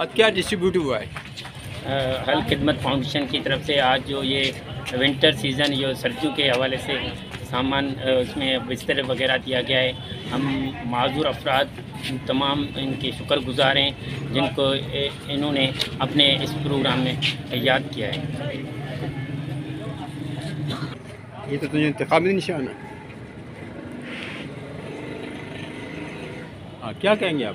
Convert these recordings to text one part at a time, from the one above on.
آج کیا ڈسٹریبیوٹ ہوا ہے؟ حل خدمت فاؤنڈیشن کی طرف سے آج جو یہ ونٹر سیزن جو سردیوں کے حوالے سے سامان اس میں بستر وغیرہ دیا گیا ہے۔ ہم معذور افراد تمام ان کے شکر گزار ہیں جن کو انہوں نے اپنے اس پروگرام میں یاد کیا ہے۔ یہ تو تجھے انتخابی نشان ہے۔ ہاں کیا کہیں گے آپ؟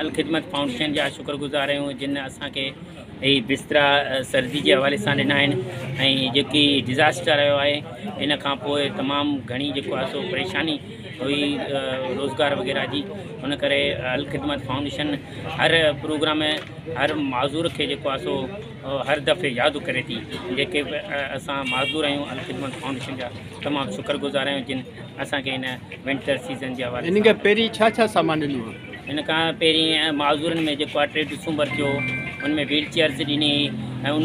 ال خدمت فائونڊيشن جا شڪرگذار آهيون جن اسان کي هيءَ بسترا سردي جي حوالي سان ڏنا آهن ۽ جيڪي ڊزاسٽر آيو آهي ان کان پوءِ تمام گهڻي جيڪو آهي سو پريشاني هئي روزگار وغيره جي. هن ڪري ال خدمت فائونڊيشن هر پروگرام هر معذور کي جيڪو آهي سو هر دفعي ياد ڪري ٿي. جيڪي اسان معذور آهيون ال خدمت فائونڊيشن جا تمام شڪرگذار آهيون جن اسان کي هن ونٽر سيزن جي حوالي سان کان پهرين ڇا ڇا سامان ڏنو ان کا پہ معذور میں ڈسمبر چیز ان میں ویل چیئرس ڈن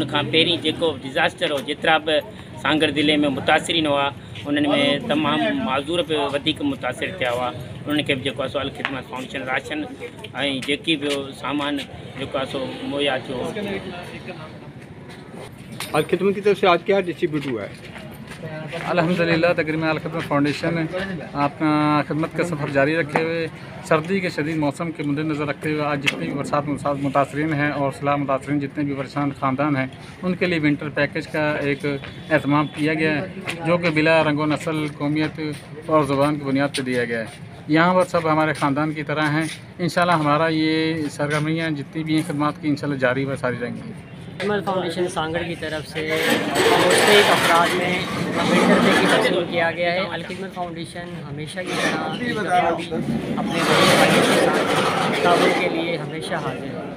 کا پہ ڈیزاسٹر ہو جترا بھی سانگر ضلع میں متاثر ہوا ان میں تمام معذور بھی متاثر کیا خدمت فاؤنشن راشن اور سامان جو مویا ہوا ہے الحمدللہ، تقریباً الخدمت فاؤنڈیشن، آپ خدمت کا سفر جاری رکھے ہوئے، سردی کے شدید موسم کے مد نظر رکھتے ہوئے آج جتنے بھی برسات متاثرین ہیں اور صلاح متاثرین جتنے بھی پریشان خاندان ہیں، ان کے لیے ونٹر پیکج کا ایک اہتمام کیا گیا ہے، جو کہ بلا رنگ و نسل، قومیت اور زبان کی بنیاد پہ دیا گیا ہے۔ یہاں پر سب ہمارے خاندان کی طرح ہیں۔ انشاءاللہ ہمارا یہ سرگرمیاں جتنی بھی ہیں خدمات کی، انشاءاللہ جاری و ساری رہیں گی۔ فاؤنڈیشن سانگڑ کی طرف سے انداز میں بہتر سے کی شروع کیا گیا ہے۔ الخدمت فاؤنڈیشن ہمیشہ کی طرح اپنے بڑے بھائیوں کے ساتھ تعاون کے لیے ہمیشہ حاضر ہے۔